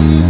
Yeah.